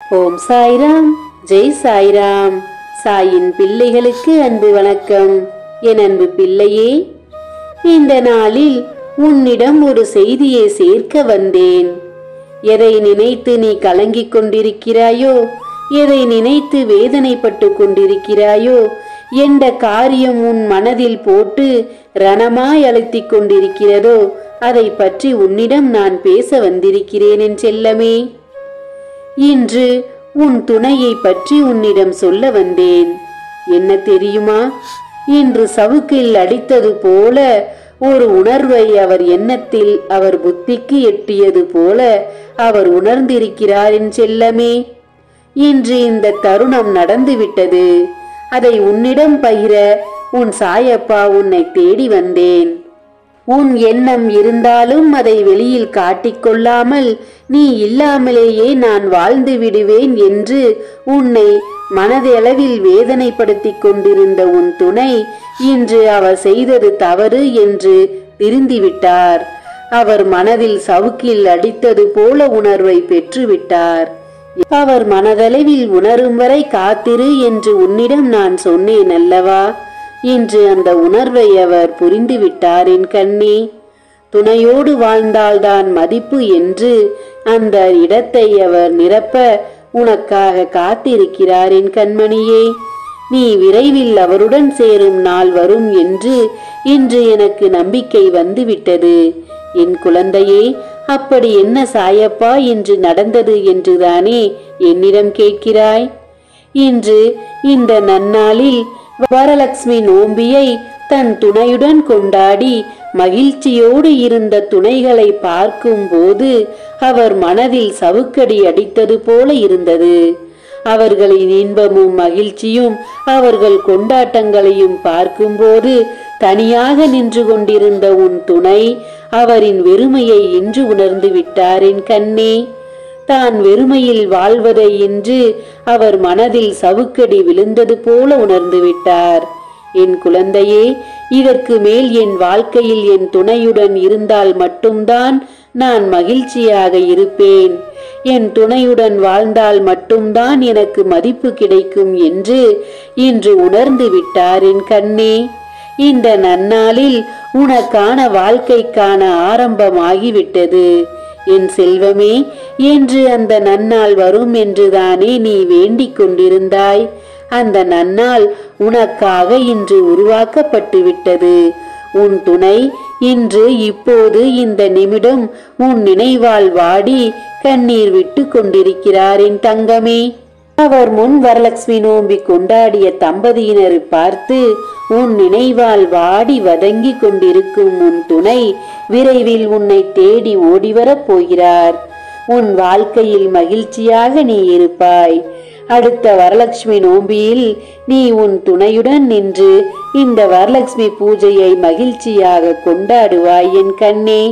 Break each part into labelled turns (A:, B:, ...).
A: ஓம் சாய்ராம். ஜெய் சாய்ராம். சாயின் பிள்ளைகளுக்கு அன்பு வணக்கம். என் அன்பு பிள்ளையே இந்த நாளில் உன்னிடம் ஒரு செய்தியை சேர்க்க வந்தேன். எதை நினைத்து நீ கலங்கிக் கொண்டிருக்கிறாயோ எதை நினைத்து வேதனைப்பட்டு கொண்டிருக்கிறாயோ எந்த காரியம் உன் மனதில் போட்டு ரணமாய் அழுத்திக் கொண்டிருக்கிறதோ அதை பற்றி உன்னிடம் நான் பேச வந்திருக்கிறேன் என் செல்லமே. இன்று உன் துணையை பற்றி உன்னிடம் சொல்ல வந்தேன். என்ன தெரியுமா? இன்று சவுக்கில் அடித்தது போல ஒரு உணர்வை அவர் எண்ணத்தில் அவர் புத்திக்கு எட்டியது போல அவர் உணர்ந்திருக்கிறார் என் செல்லமே. இன்று இந்த தருணம் நடந்துவிட்டது. அதை உன்னிடம் பகிர உன் சாயப்பா உன்னை தேடி வந்தேன். உன் எண்ணம் இருந்தாலும் அதை வெளியில் காட்டிக்கொள்ளாமல் நீ இல்லாமலேயே நான் வாழ்ந்து விடுவேன் என்று உன்னை மனதளவில் வேதனைப்படுத்திக் கொண்டிருந்த உன் துணை இன்று அவர் செய்தது தவறு என்று திருந்திவிட்டார் அவர் மனதில் சவுக்கில் அடித்தது போல உணர்வை பெற்றுவிட்டார். அவர் மனதளவில் உணரும் வரை காத்திரு என்று உன்னிடம் நான் சொன்னேன் அல்லவா? இன்று அந்த உணர்வை அவர் புரிந்துவிட்டார் என் கண்ணே. துணையோடு வாழ்ந்தால்தான் மதிப்பு என்று அந்த இடத்தை அவர் நிரப்ப உனக்காக காத்திருக்கிறார் என் கண்மணியே. நீ விரைவில் அவருடன் சேரும் நாள் வரும் என்று இன்று எனக்கு நம்பிக்கை வந்துவிட்டது. என் குழந்தையே அப்படி என்ன சாயப்பா இன்று நடந்தது என்றுதானே என்னிடம் கேட்கிறாய்? இன்று இந்த நன்னாளில் வரலட்சுமி நோம்பியை தன் துணையுடன் கொண்டாடி மகிழ்ச்சியோடு இருந்த துணைகளை பார்க்கும்போது அவர் மனதில் சவுக்கடி அடித்தது போல இருந்தது. அவர்களின் இன்பமும் மகிழ்ச்சியும் அவர்கள் கொண்டாட்டங்களையும் பார்க்கும்போது தனியாக நின்று கொண்டிருந்த உன் துணை அவரின் வெறுமையை இன்று உணர்ந்து விட்டாரின் கண்ணே. தான் வெறுமையில் வாழ்வதை இன்று அவர் மனதில் சவுக்கடி விழுந்தது போல உணர்ந்து விட்டார். என் குழந்தையே இதற்கு மேல் என் வாழ்க்கையில் என் துணையுடன் இருந்தால் மட்டும்தான் நான் மகிழ்ச்சியாக இருப்பேன். என் துணையுடன் வாழ்ந்தால் மட்டும்தான் எனக்கு மதிப்பு கிடைக்கும் என்று இன்று உணர்ந்து விட்டார் என் கண்ணே. இந்த நன்னாளில் உனக்கான வாழ்க்கைக்கான ஆரம்பமாகிவிட்டது. என் செல்வமே என்று அந்த நன்னாள் வரும் என்றுதானே நீ வேண்டிக் கொண்டிருந்தாய். அந்த நன்னாள் உனக்காக இன்று உருவாக்கப்பட்டுவிட்டது. உன் துணை இன்று இப்போது இந்த நிமிடம் உன் நினைவால் வாடி கண்ணீர் விட்டு கொண்டிருக்கிறார் என் தங்கமே. அவர் முன் வரலட்சுமி நோம்பி கொண்டாடிய தம்பதியினரை பார்த்து உன் நினைவால் வாடி வதங்கி கொண்டிருக்கும் உன் துணை விரைவில் உன்னை தேடி ஓடிவரப் போகிறார். உன் வாழ்க்கையில் மகிழ்ச்சியாக நீ இருப்பாய். அடுத்த வரலட்சுமி நோம்பியில் நீ உன் துணையுடன் நின்று இந்த வரலட்சுமி பூஜையை மகிழ்ச்சியாக கொண்டாடுவாய் என் கண்ணே.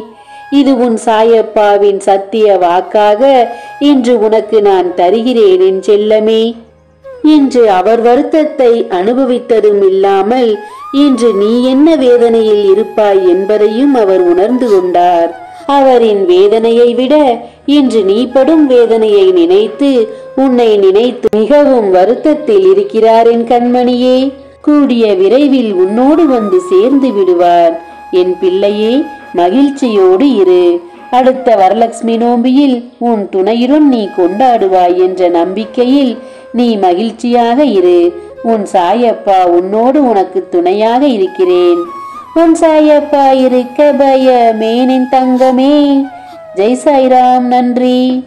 A: இது உன் சாயப்பாவின் சத்திய வாக்காக இன்று உனக்கு நான் தருகிறேன் என் செல்லமே. இன்று அவர் வருத்தத்தை அனுபவித்ததும் இல்லாமல் இன்று நீ என்ன வேதனையில் இருப்பாய் என்பதையும் அவர் உணர்ந்து கொண்டார். அவரின் வேதனையை விட இன்று நீ படும் வேதனையை நினைத்து உன்னை நினைத்து மிகவும் வருத்தத்தில் இருக்கிறார் என் கண்மணியே. கூடிய விரைவில் உன்னோடு வந்து சேர்ந்து விடுவார். என் பிள்ளையே மகிழ்ச்சியோடு இரு. அடுத்த வரலட்சுமி நோம்பியில் உன் துணையுடன் நீ கொண்டாடுவாய் என்ற நம்பிக்கையில் நீ மகிழ்ச்சியாக இரு. உன் சாயப்பா உன்னோடு உனக்கு துணையாக இருக்கிறேன். உன் சாயப்பா இருக்க பயமேனின் தங்கமே. ஜெய் சாய்ராம் நன்றி.